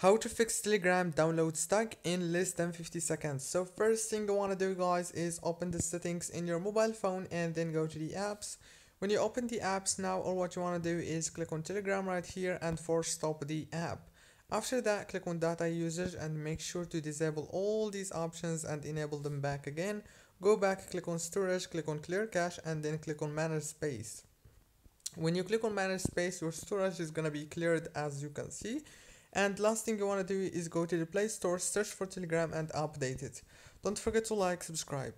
How to fix Telegram download stuck in less than 50 seconds. So first thing you want to do guys is open the settings in your mobile phone and then go to the apps. When you open the apps now all what you want to do is click on Telegram right here and force stop the app. After that click on data usage and make sure to disable all these options and enable them back again. Go back click on storage click on clear cache and then click on manage space. When you click on manage space your storage is gonna be cleared as you can see and last thing you want to do is go to the Play Store, search for Telegram and update it. Don't forget to like, subscribe.